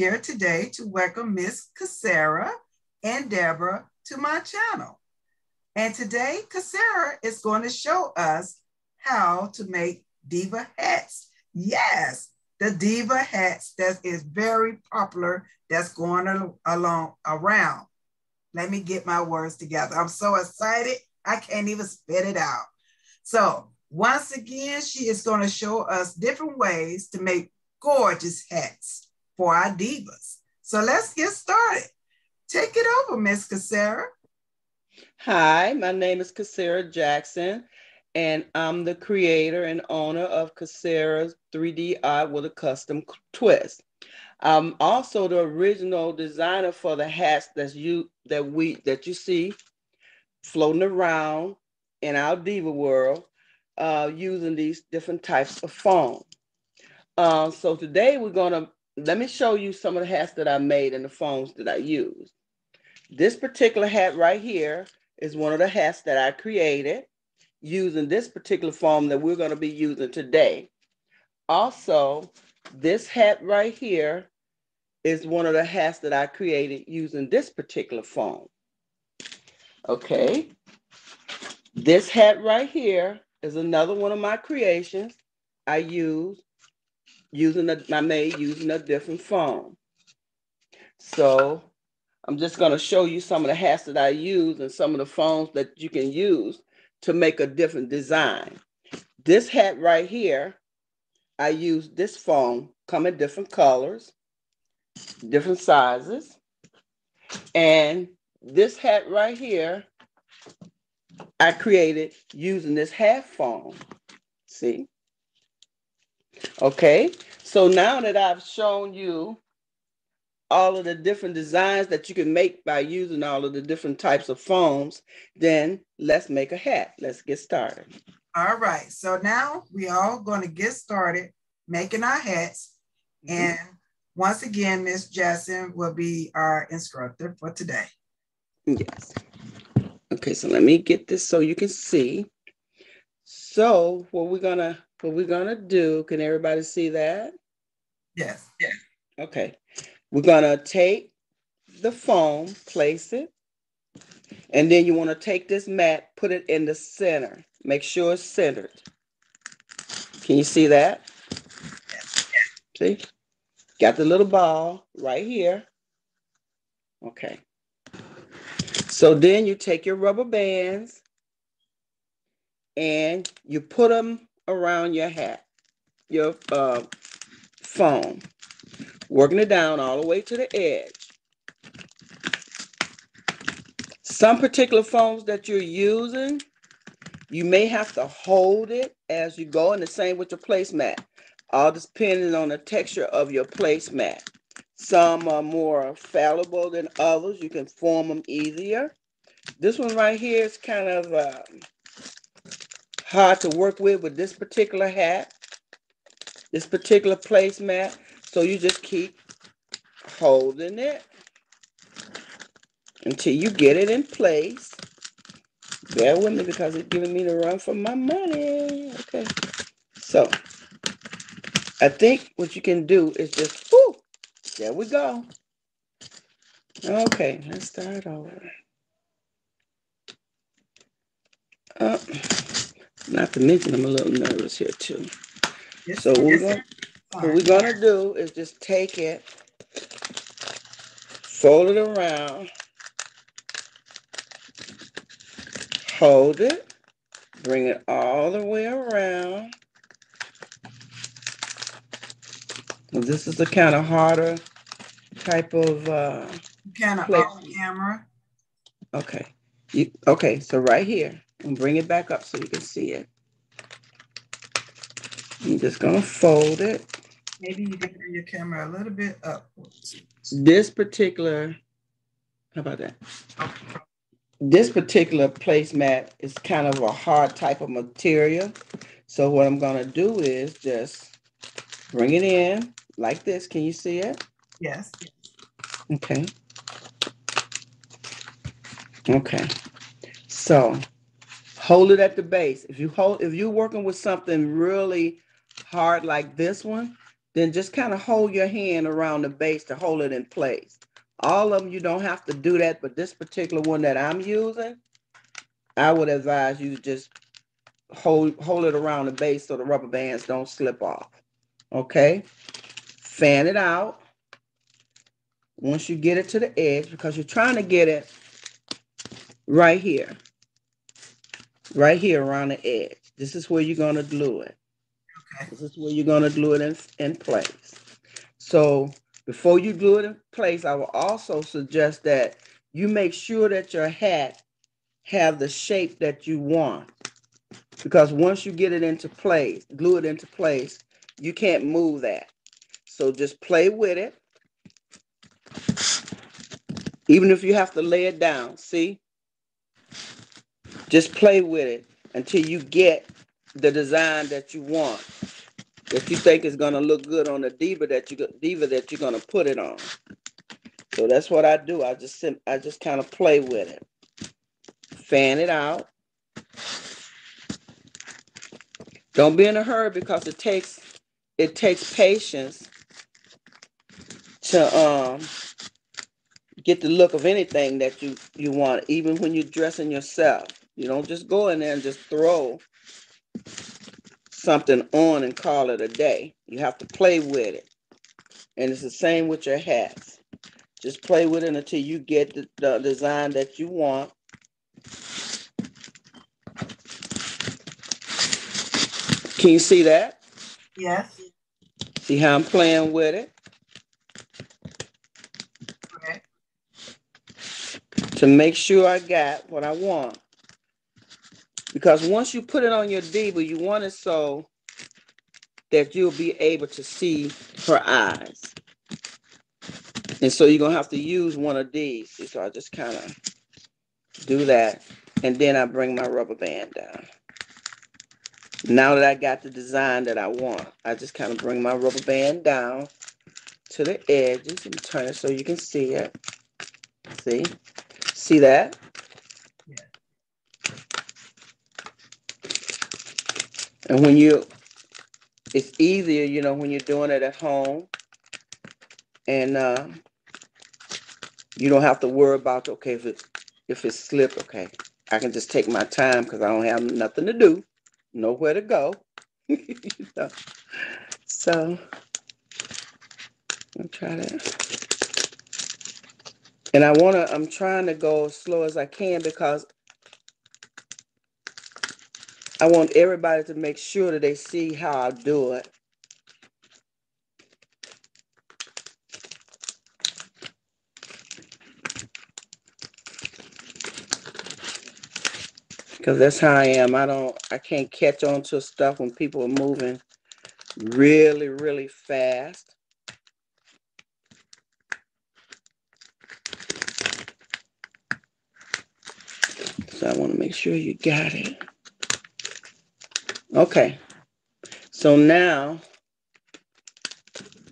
Here today to welcome Miss Casara and Deborah to my channel. And today, Casara is going to show us how to make diva hats. Yes, the diva hats that is very popular that's going along around. Let me get my words together. I'm so excited, I can't even spit it out. So once again, she is going to show us different ways to make gorgeous hats for our divas. So let's get started. Take it over, Miss Casara. Hi, my name is Casara Jackson, and I'm the creator and owner of Casara's 3D Art with a Custom Twist. I'm also the original designer for the hats that you that we that you see floating around in our diva world uh, using these different types of foam. Uh, so today we're gonna let me show you some of the hats that I made and the foams that I used. This particular hat right here is one of the hats that I created using this particular foam that we're going to be using today. Also, this hat right here is one of the hats that I created using this particular foam. Okay. This hat right here is another one of my creations I use using a, I made using a different foam. So I'm just going to show you some of the hats that I use and some of the foams that you can use to make a different design. This hat right here, I use this foam, come in different colors, different sizes. And this hat right here, I created using this half foam. See? Okay, so now that I've shown you all of the different designs that you can make by using all of the different types of foams, then let's make a hat. Let's get started. All right, so now we all going to get started making our hats. Mm-hmm. And once again, Miss Jackson will be our instructor for today. Yes. Okay, so let me get this so you can see. So what we're gonna what we're gonna do, can everybody see that? Yes, yes. Okay. We're gonna take the foam, place it, and then you want to take this mat, put it in the center. Make sure it's centered. Can you see that? Yes. See? Got the little ball right here. Okay. So then you take your rubber bands and you put them around your hat, your uh, foam, working it down all the way to the edge. Some particular foams that you're using, you may have to hold it as you go, and the same with your placemat, all depending on the texture of your placemat. Some are more fallible than others. You can form them easier. This one right here is kind of uh, hard to work with with this particular hat, this particular placemat. So you just keep holding it until you get it in place. Bear with me because it's giving me the run for my money. Okay. So I think what you can do is just, whoo, there we go. Okay, let's start over. Uh, not to mention, I'm a little nervous here too. Yes, so we're gonna, what we're gonna do is just take it, fold it around, hold it, bring it all the way around. Well, this is the kind of harder type of uh, kind of off camera. Okay. You, okay, so right here, and bring it back up so you can see it. I'm just gonna fold it. Maybe you can bring your camera a little bit up. This particular, how about that? This particular placemat is kind of a hard type of material. So what I'm gonna do is just bring it in like this. Can you see it? Yes. Okay. Okay. So hold it at the base. If you hold, if you're working with something really hard like this one, then just kind of hold your hand around the base to hold it in place. All of them, you don't have to do that, but this particular one that I'm using, I would advise you just hold hold it around the base so the rubber bands don't slip off. Okay, fan it out. Once you get it to the edge, because you're trying to get it right here, right here around the edge. This is where you're going to glue it. Okay. This is where you're going to glue it in, in place. So before you glue it in place, I will also suggest that you make sure that your hat have the shape that you want. Because once you get it into place, glue it into place, you can't move that. So just play with it. Even if you have to lay it down, see? Just play with it until you get the design that you want, that you think is going to look good on the diva that you diva that you're going to put it on. So that's what I do. I just I just kind of play with it, fan it out. Don't be in a hurry because it takes it takes patience to um get the look of anything that you you want, even when you're dressing yourself. You don't just go in there and just throw something on and call it a day. You have to play with it. And it's the same with your hats. Just play with it until you get the, the design that you want. Can you see that? Yes. See how I'm playing with it? Okay. To make sure I got what I want. Because once you put it on your diva, you want it so that you'll be able to see her eyes. And so you're to have to use one of these. So I just kind of do that. And then I bring my rubber band down. Now that I got the design that I want, I just kind of bring my rubber band down to the edges and turn it so you can see it. See? See that? And when you, it's easier, you know, when you're doing it at home and uh, you don't have to worry about, okay, if it's, if it's slipped, okay, I can just take my time because I don't have nothing to do, nowhere to go. so, so I'll try that. And I want to, I'm trying to go as slow as I can because I want everybody to make sure that they see how I do it. Because that's how I am. I don't, I can't catch on to stuff when people are moving really, really fast. So I want to make sure you got it. Okay. So now,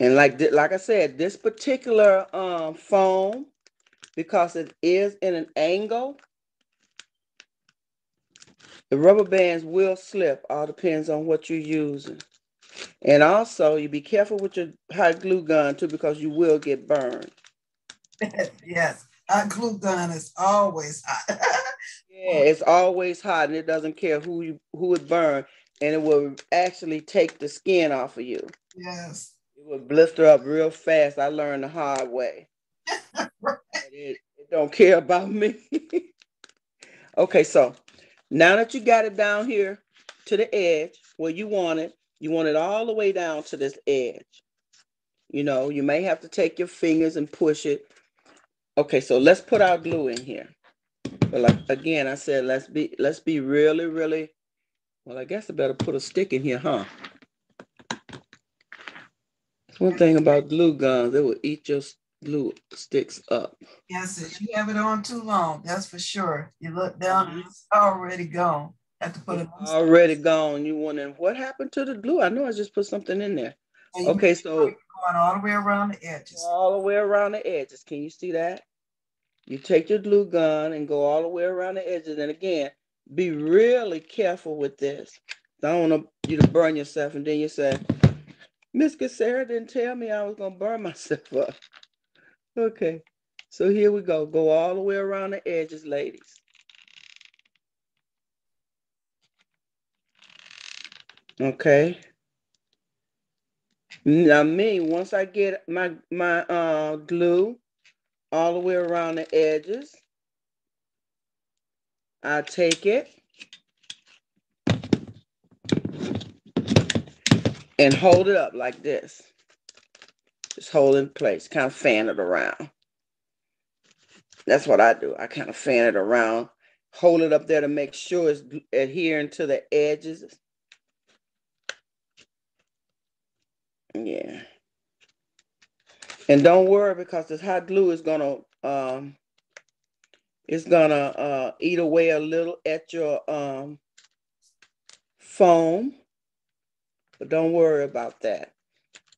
and like like I said, this particular um, foam, because it is in an angle, the rubber bands will slip. All depends on what you're using. And also, you be careful with your hot glue gun too, because you will get burned. yes, hot glue gun is always hot. yeah, it's always hot, and it doesn't care who you who it burned and it will actually take the skin off of you. Yes. It will blister up real fast. I learned the hard way. right. it, it don't care about me. okay, so now that you got it down here to the edge where you want it, you want it all the way down to this edge. You know, you may have to take your fingers and push it. Okay, so let's put our glue in here. But like again, I said let's be let's be really, really well, I guess I better put a stick in here, huh? That's one thing about glue guns, they will eat your glue sticks up. Yes, if you have it on too long, that's for sure. You look down, mm-hmm. it's already gone. Have to put it already gone. You wondering what happened to the glue? I know I just put something in there. Okay, so going all the way around the edges. All the way around the edges. Can you see that? You take your glue gun and go all the way around the edges. And again, be really careful with this. I don't want you to burn yourself, and then you say, Miss Sarah didn't tell me I was gonna burn myself up. Okay, so here we go. Go all the way around the edges, ladies. Okay. Now me, once I get my my uh glue all the way around the edges, I take it and hold it up like this. Just hold it in place, kind of fan it around. That's what I do. I kind of fan it around, hold it up there to make sure it's adhering to the edges. Yeah. And don't worry because this hot glue is gonna um it's gonna uh eat away a little at your um foam. But don't worry about that.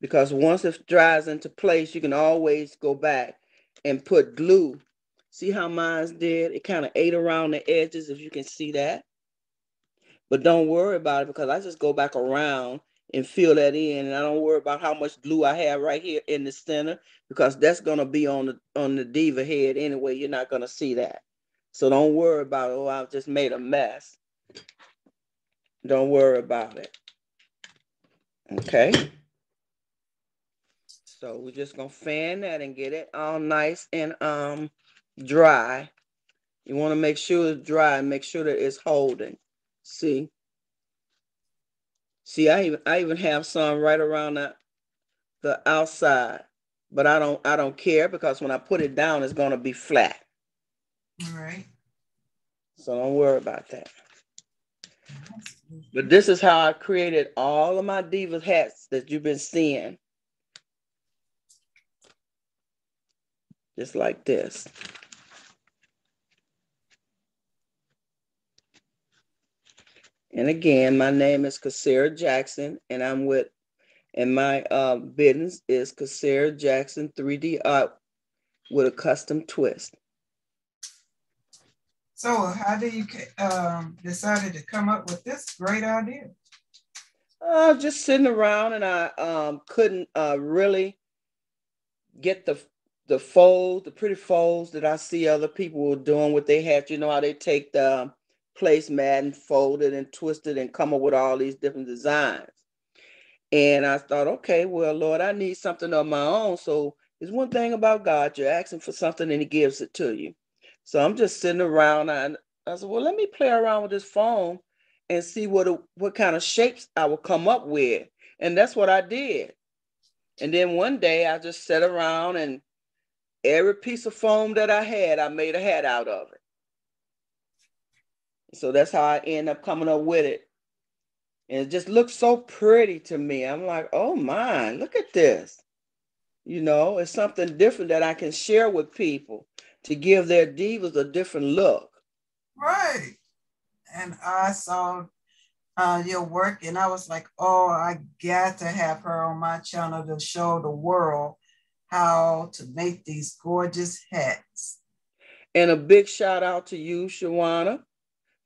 Because once it dries into place, you can always go back and put glue. See how mine's did? It kind of ate around the edges, if you can see that. But don't worry about it because I just go back around and fill that in. And I don't worry about how much glue I have right here in the center because that's gonna be on the on the diva head anyway. You're not gonna see that. So don't worry about, oh, I've just made a mess. Don't worry about it. Okay. So we're just gonna fan that and get it all nice and um dry. You want to make sure it's dry and make sure that it's holding. See? See, I even I even have some right around the, the outside, but I don't I don't care because when I put it down, it's gonna be flat. All right. So don't worry about that. But this is how I created all of my Divas hats that you've been seeing. Just like this. And again, my name is Casara Jackson, and I'm with, and my uh, business is Casara Jackson 3D Art with a custom twist. So, how did you um, decided to come up with this great idea? Uh, just sitting around, and I um, couldn't uh, really get the the folds, the pretty folds that I see other people were doing with their hats. You know how they take the placemat and folded and twisted and come up with all these different designs. And I thought, okay, well, Lord, I need something of my own. So it's one thing about God, you're asking for something and He gives it to you. So I'm just sitting around and I said, well, let me play around with this phone and see what what kind of shapes I will come up with. And that's what I did. And then one day I just sat around and every piece of foam that I had, I made a hat out of it. So that's how I end up coming up with it. And it just looks so pretty to me. I'm like, oh my, look at this. You know, it's something different that I can share with people to give their divas a different look. Right. And I saw uh, your work and I was like, oh, I got to have her on my channel to show the world how to make these gorgeous hats. And a big shout out to you, Shewanna,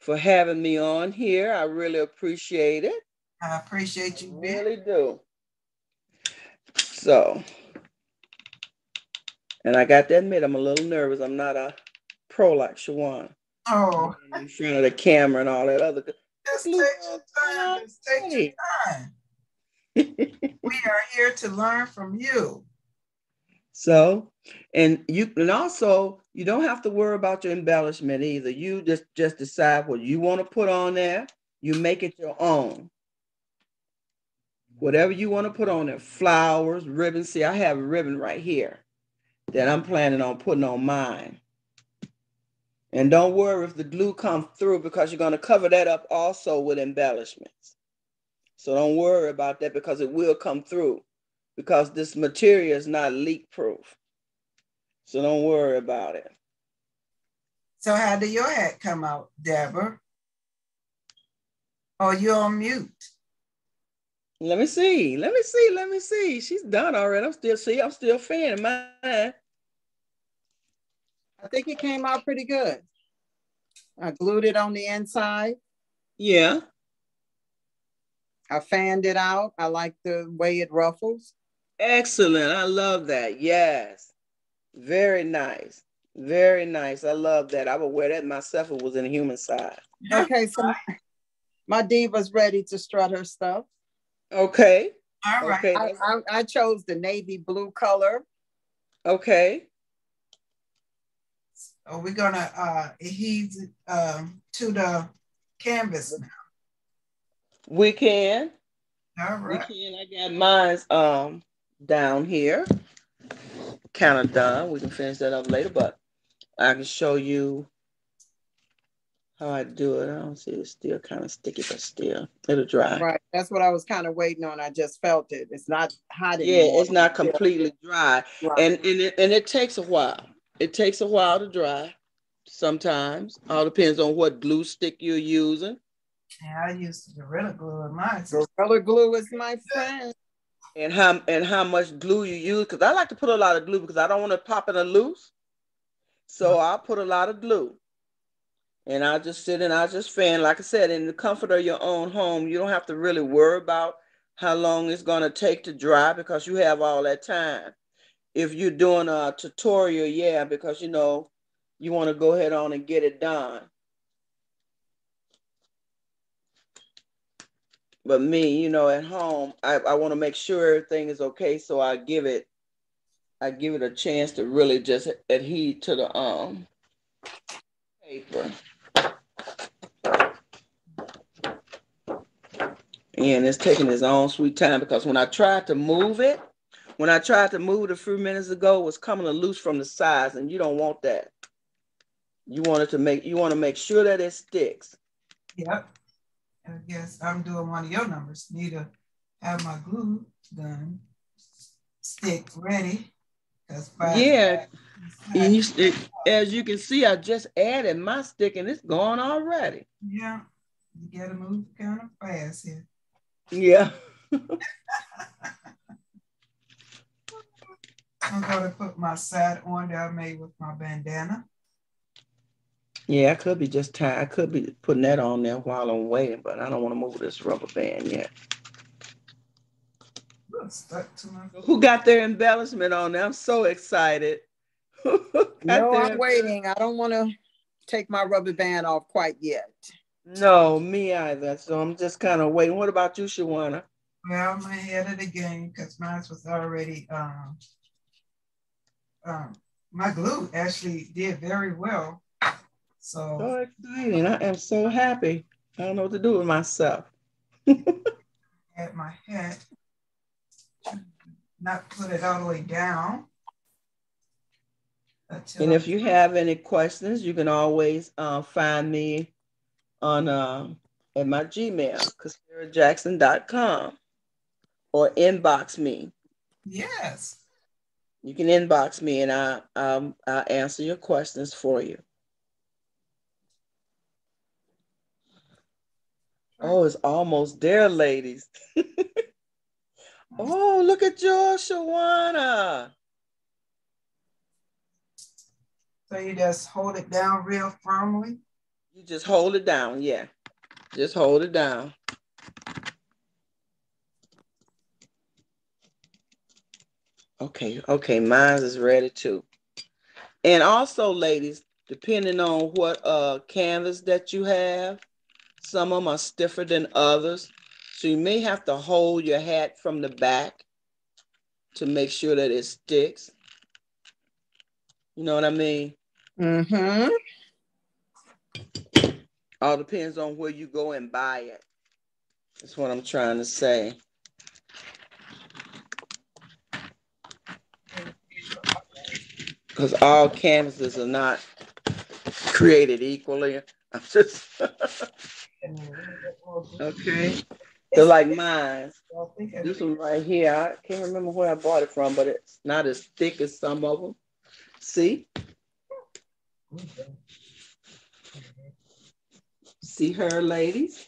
for having me on here. I really appreciate it. I appreciate you. I really do. So, and I got to admit, I'm a little nervous. I'm not a pro like Shawan. Oh. In front of the camera and all that other. Just take your time. Just take your time. we are here to learn from you. So, and you and also you don't have to worry about your embellishment either. You just just decide what you want to put on there. You make it your own. Whatever you want to put on there, flowers, ribbons. See, I have a ribbon right here that I'm planning on putting on mine. And don't worry if the glue comes through because you're going to cover that up also with embellishments. So don't worry about that because it will come through because this material is not leak proof. So don't worry about it. So how did your hat come out, Deborah? Oh, you're on mute. Let me see. Let me see. Let me see. She's done already. I'm still see. I'm still fanning mine. I think it came out pretty good. I glued it on the inside. Yeah. I fanned it out. I like the way it ruffles. Excellent. I love that. Yes. Very nice. Very nice. I love that. I would wear that myself if it was in the human side. Okay, so my diva's ready to strut her stuff. Okay. All right. Okay. I, I, I chose the navy blue color. Okay. So we're gonna uh adhere um to the canvas now. We can. All We can. I got mine's um down here. Kind of done. We can finish that up later, but I can show you how I do it. I don't see it's still kind of sticky, but still it'll dry. Right. That's what I was kind of waiting on. I just felt it. It's not hot anymore. Yeah, it's not completely dry. Right. And and it, and it takes a while. It takes a while to dry. Sometimes all depends on what glue stick you're using Yeah, I use the Gorilla Glue in mine. Gorilla glue is my friend. And how and how much glue you use. Because I like to put a lot of glue because I don't want to pop it loose. So mm-hmm. I'll put a lot of glue. And I'll just sit and I'll just fan. Like I said, in the comfort of your own home, you don't have to really worry about how long it's gonna take to dry because you have all that time. If you're doing a tutorial, yeah, because you know you want to go ahead on and get it done. But me, you know, at home, I, I want to make sure everything is okay. So I give it, I give it a chance to really just adhere to the um paper. And it's taking its own sweet time because when I tried to move it, when I tried to move it a few minutes ago, it was coming loose from the sides, and you don't want that. You want it to make you want to make sure that it sticks. Yep. I guess I'm doing one of your numbers. Need to have my glue gun stick ready. Cause by Yeah. You, it, as you can see, I just added my stick and it's gone already. yeah, you gotta move kind of fast here. Yeah. I'm gonna put my side on that I made with my bandana. Yeah, I could be just tired. I could be putting that on there while I'm waiting, but I don't want to move this rubber band yet. Stuck Who got their embellishment on there? I'm so excited. No, I'm waiting. I don't want to take my rubber band off quite yet. No, me either. So I'm just kind of waiting. What about you, Shewanna? well, I'm ahead of the game because mine was already um um my glue actually did very well. So So exciting. I am so happy. I don't know what to do with myself. at my head, not put it all the way down. And if you have any questions, you can always uh, find me on uh, at my Gmail, CasaraJackson.com, or inbox me. yes, You can inbox me, and I um, I'll answer your questions for you. Oh, it's almost there, ladies. oh, look at your Shewanna. so you just hold it down real firmly. You just hold it down, yeah. Just hold it down. Okay, okay, mine is ready too. And also, ladies, depending on what uh canvas that you have, some of them are stiffer than others. So you may have to hold your hat from the back to make sure that it sticks. You know what I mean? Mm-hmm. All depends on where you go and buy it. That's what I'm trying to say. Because all canvases are not created equally. I'm just okay. They're like mine. I think I This one right here, I can't remember where I bought it from, but it's not as thick as some of them. See? See her, ladies?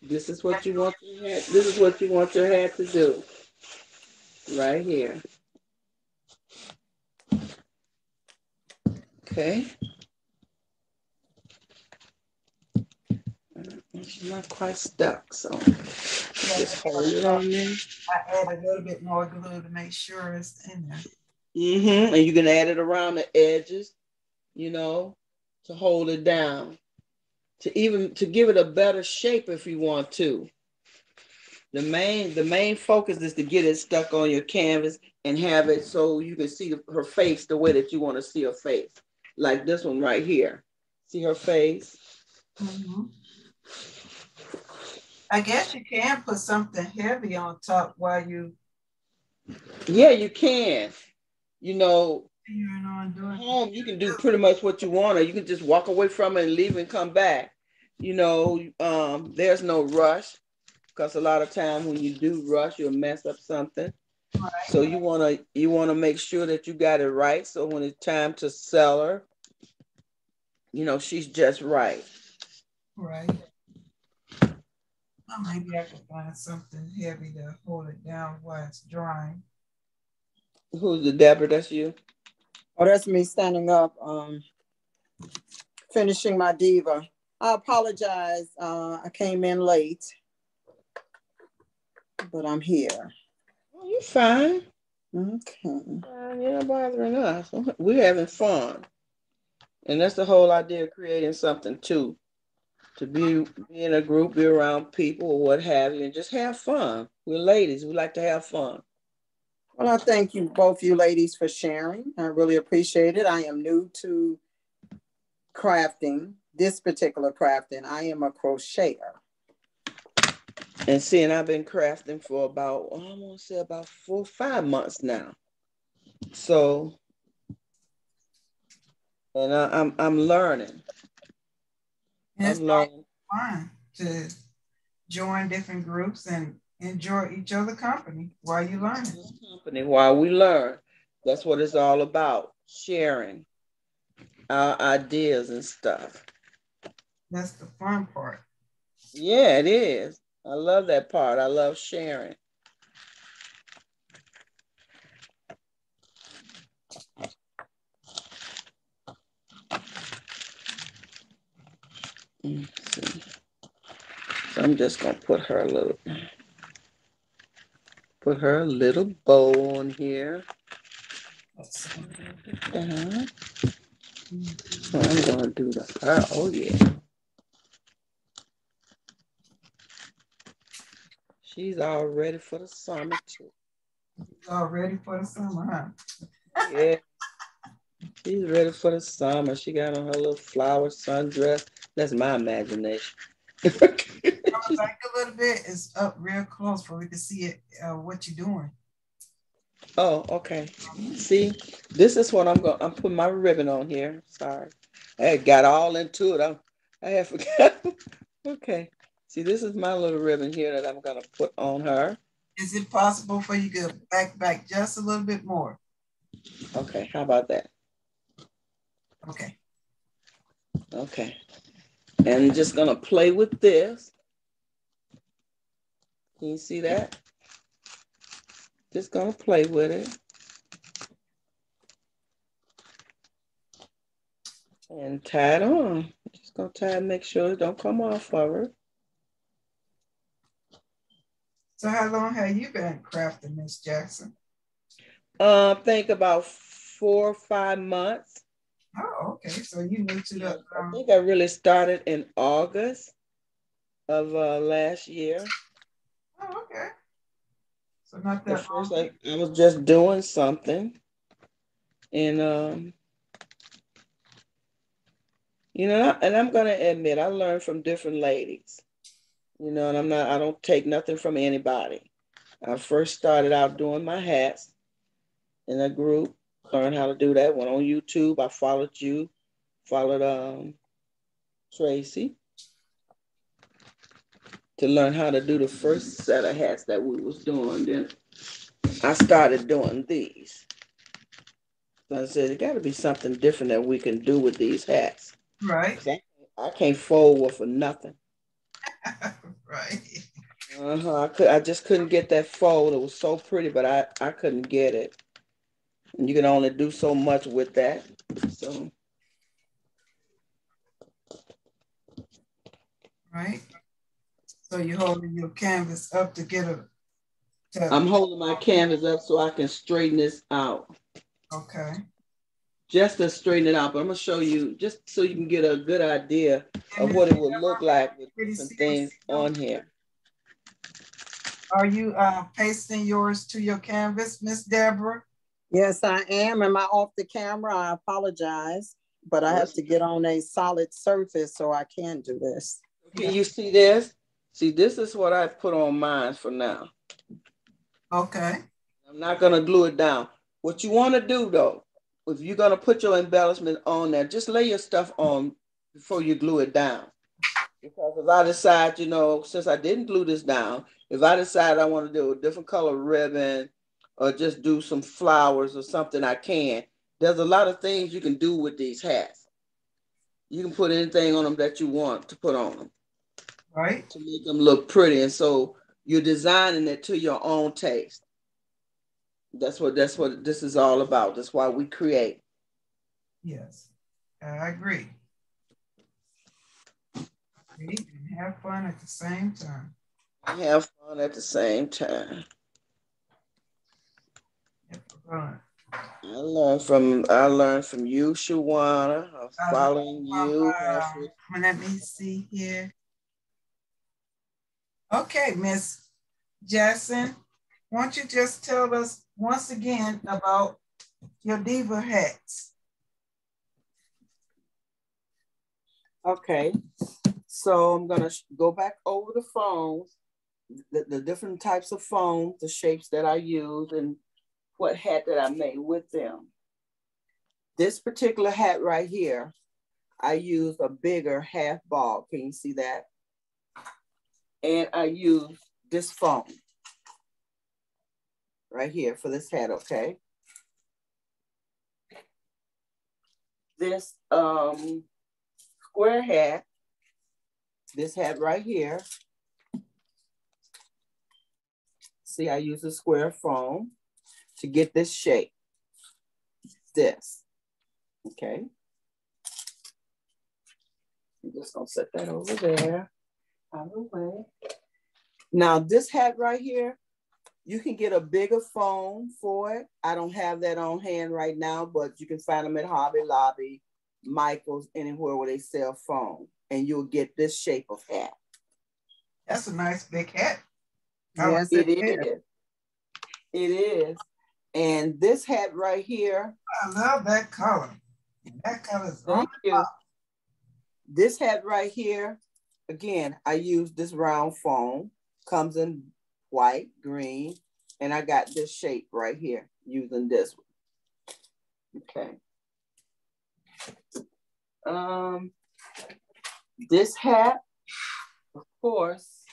This is what you want your hat, this is what you want your hat to do. Right here. Okay. She's not quite stuck, so just hold it on there. I add a little bit more glue to make sure it's in there. Mm-hmm. And you can add it around the edges, you know, to hold it down. To even to give it a better shape if you want to. The main the main focus is to get it stuck on your canvas and have it so you can see her face the way that you want to see her face. Like this one right here. See her face? Mm-hmm. I guess you can put something heavy on top while you. Yeah, you can. You know, home you can do pretty much what you want, or you can just walk away from it and leave and come back. You know, um, there's no rush because a lot of times when you do rush, you'll mess up something. Right. So you wanna you wanna make sure that you got it right. So when it's time to sell her, you know she's just right. Right. Well, maybe I could find something heavy to hold it down while it's drying. Who's the Deborah? That's you. Oh, that's me standing up, um, finishing my diva. I apologize. Uh, I came in late, but I'm here. You're fine. Okay. You're not bothering us. We're having fun. And that's the whole idea of creating something too to be, be in a group, be around people or what have you, and just have fun. We're ladies, we like to have fun. Well, I thank you, both you ladies, for sharing. I really appreciate it. I am new to crafting, this particular crafting. I am a crocheter. And seeing I've been crafting for about, I want to say about four, five months now. So, and I, I'm I'm learning. And it's fun to join different groups and enjoy each other company while you learn. Company while we learn. That's what it's all about. Sharing our ideas and stuff. That's the fun part. Yeah, it is. I love that part. I love sharing. So I'm just gonna put her a little, put her a little bow on here. So I'm gonna do the her. Oh yeah. She's all ready for the summer too. All ready for the summer, huh? yeah. She's ready for the summer. She got on her little flower sundress. That's my imagination. back a little bit. It's up real close for we can see it. Uh, what you're doing. Oh, okay. See, this is what I'm going. I'm putting my ribbon on here. Sorry, I got all into it. I'm, I have forgot. okay. See, this is my little ribbon here that I'm gonna put on her. Is it possible for you to back back just a little bit more? Okay. How about that? Okay. Okay. And just gonna play with this. Can you see that? Just gonna play with it. And tie it on. Just gonna tie it, make sure it don't come off of her. So how long have you been crafting, Miss Jackson? Uh, I think about four or five months. Oh, okay. So you new to the. Um... I think I really started in August of uh, last year. Oh, okay. So not that. At first, I, I was just doing something, and um, you know, and I'm gonna admit, I learned from different ladies. You know, and I'm not. I don't take nothing from anybody. I first started out doing my hats in a group, learned how to do that. Went on YouTube. I followed you, followed um, Tracy to learn how to do the first set of hats that we was doing. Then I started doing these. So I said, it got to be something different that we can do with these hats. Right. I, can't fold one for nothing. right. Uh-huh. I could I just couldn't get that fold. It was so pretty, but I, I couldn't get it. And you can only do so much with that. So right. So you're holding your canvas up to get a. I'm holding my canvas up so I can straighten this out. Okay. Just to straighten it out, but I'm gonna show you just so you can get a good idea of what it would look like with some things on here. Are you uh, pasting yours to your canvas, Miss Deborah? Yes, I am. Am I off the camera? I apologize, but I have to get on a solid surface so I can do this. Can you see this? See, this is what I put on mine for now. Okay. I'm not gonna glue it down. What you wanna do though, if you're gonna put your embellishment on there, just lay your stuff on before you glue it down. Because if I decide, you know, since I didn't glue this down, if I decide I want to do a different color ribbon or just do some flowers or something, I can. There's a lot of things you can do with these hats. You can put anything on them that you want to put on them. Right. To make them look pretty. And so you're designing it to your own taste. That's what that's what this is all about. That's why we create. Yes, I agree. And have fun at the same time. Have fun at the same time. Fun. I learned from I learned from you, Shewanna. I'm following you. Let me see here. Okay, Miss Jackson, why don't you just tell us once again about your diva hats? Okay, so I'm gonna go back over the phones, the, the different types of phones, the shapes that I use, and what hat that I made with them. This particular hat right here, I use a bigger half ball. Can you see that? And I use this foam right here for this hat, okay? This um, square hat, this hat right here. See, I use a square foam to get this shape. This, okay? I'm just gonna set that over there, out of the way. Now this hat right here, you can get a bigger foam for it. I don't have that on hand right now, but you can find them at Hobby Lobby, Michael's, anywhere where they sell foam, and you'll get this shape of hat. That's a nice big hat. Yes, it, is. is. It is. And this hat right here. I love that color. That color is Thank you. This hat right here, again, I use this round foam. Comes in white, green, and I got this shape right here using this one. Okay. Um, this hat, of course,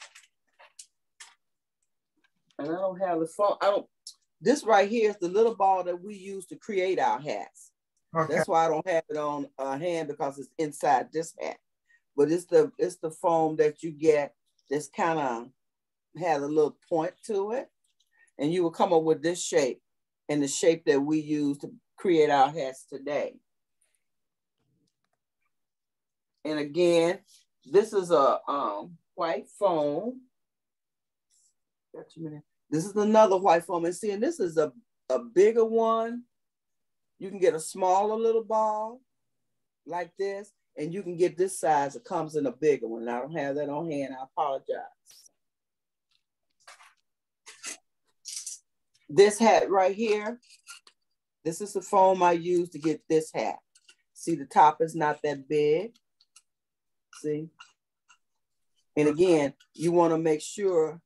and I don't have the phone. I don't. This right here is the little ball that we use to create our hats. Okay. That's why I don't have it on uh, hand because it's inside this hat. But it's the it's the foam that you get that's kind of has a little point to it, and you will come up with this shape and the shape that we use to create our hats today. And again, this is a um, white foam. This is another white foam. And see, and this is a, a bigger one. You can get a smaller little ball like this, and you can get this size. It comes in a bigger one. I don't have that on hand. I apologize. This hat right here, this is the foam I use to get this hat. See, the top is not that big. See? And again, you want to make sure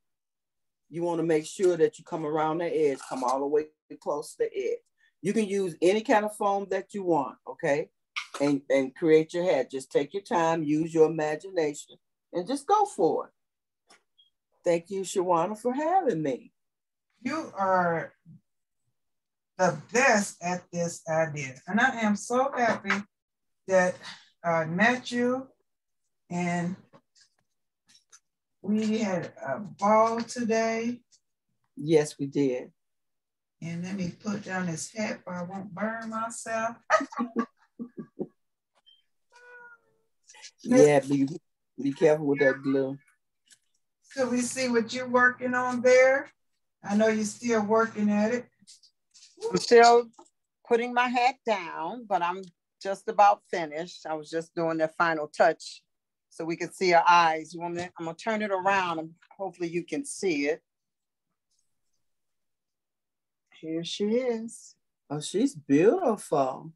you want to make sure that you come around the edge, come all the way close to the edge. You can use any kind of foam that you want, okay? And, and create your hat. Just take your time, use your imagination, and just go for it. Thank you, Shewanna, for having me. You are the best at this idea. And I am so happy that I met you and we had a ball today. Yes, we did. And let me put down this hat so I won't burn myself. yeah, be, be careful with that glue. Could we see what you're working on there? I know you're still working at it. I'm still putting my hat down, but I'm just about finished. I was just doing the final touch so we can see her eyes. You want me? I'm gonna turn it around and hopefully you can see it. Here she is. Oh, she's beautiful.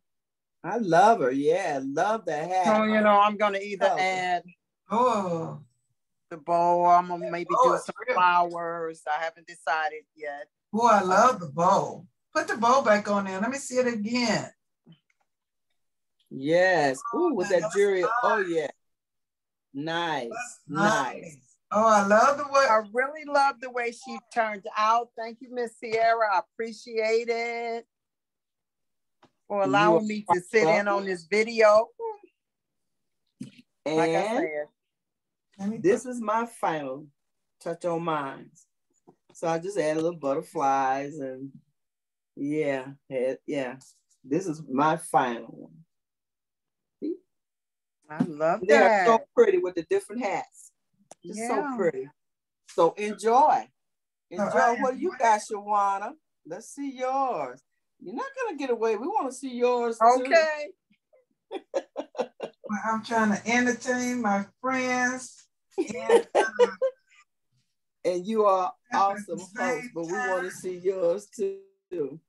I love her. Yeah, love the hat. So, you know, I'm gonna either oh. add oh the bow, I'm gonna maybe oh, do some real. flowers. I haven't decided yet. Oh, I love the bow. Put the bow back on there. Let me see it again. Yes. Oh, Ooh, with that jewelry. Oh yeah. Nice. nice. nice. Oh, I love the way. I really love the way she turned out. Thank you, Miss Casara. I appreciate it for allowing me to sit in on this video. And like said, this is my final touch on mine. So I just add a little butterflies and yeah, yeah. This is my final one. I love that. They're so pretty with the different hats. Just yeah. so pretty. So enjoy. Enjoy. Right. What do you got, Shewanna? Let's see yours. You're not gonna get away. We want to see yours. Okay. I'm trying to entertain my friends. And, and you are awesome host, but we want to see yours too.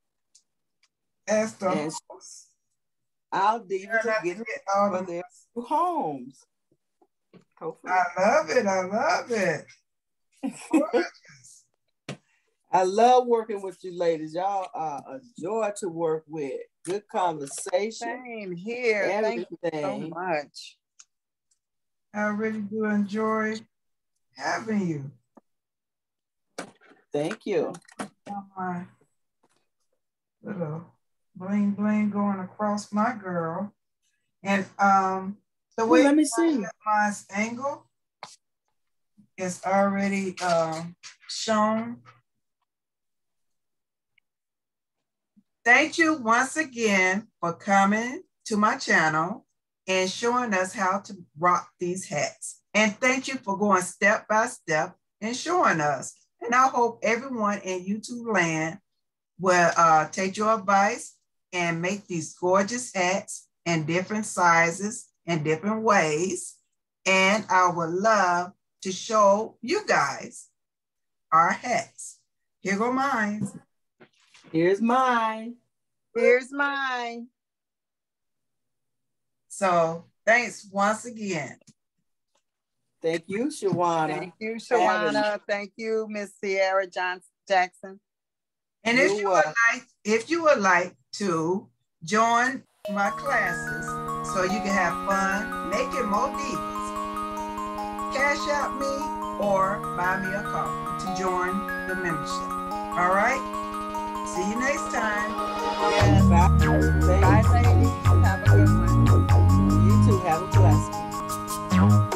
As the and host. Our divas are getting for their homes. Hopefully. I love it. I love it. I love working with you ladies. Y'all are a joy to work with. Good conversation. Same here. Everything. Thank you so much. I really do enjoy having you. Thank you. my little bling bling going across my girl. And um the way let me see my angle is already uh, shown Thank you once again for coming to my channel and showing us how to rock these hats. And thank you for going step by step and showing us. And I hope everyone in YouTube land will uh, take your advice and make these gorgeous hats in different sizes and different ways. And I would love to show you guys our hats. Here go mine. Here's mine. Here's mine. So thanks once again. Thank you, Shewanna. Thank you, Shewanna. Thank you, Miss Casara Johnson Jackson. And if you would like, if you would like to join my classes so you can have fun making more divas, Cash App me or buy me a coffee to join the membership. All right. See you next time. Yes. Bye. Bye, ladies. Have a good one. Have a blessed one.